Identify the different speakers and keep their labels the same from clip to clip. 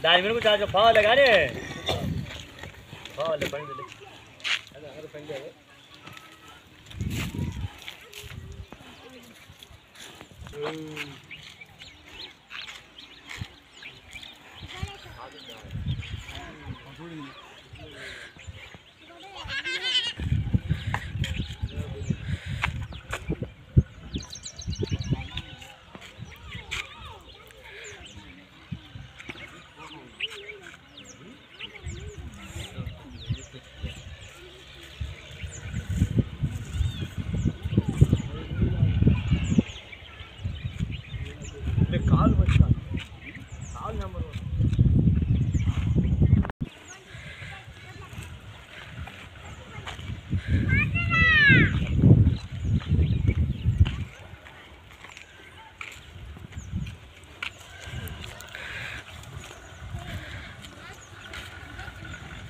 Speaker 1: driver को charge फाव लगा रे फाव ले पंड ले अरे अरे पंड ले थोड़ी అంటే కాలు వచ్చి కాలు కాలు నెంబర్ వన్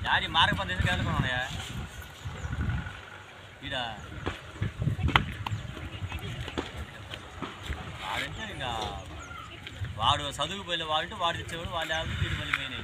Speaker 2: యాడి మార్గ పని తీసుకు వెళ్ళుకున్నాయా ఈడ వాడంటే ఇంకా వాడు చదువుకు పోయిన వాడంటే వాడు తెచ్చేవాడు వాళ్ళు యాభై వీడు మళ్ళీ